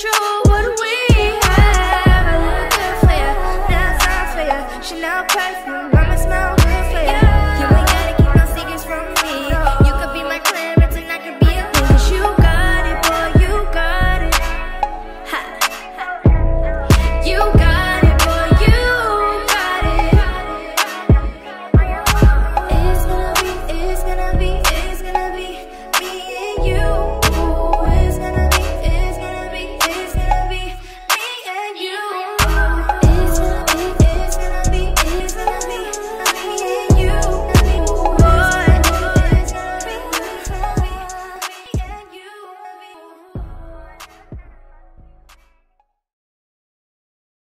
true what we have. I look good for you, that's all for you. Chanel perfume.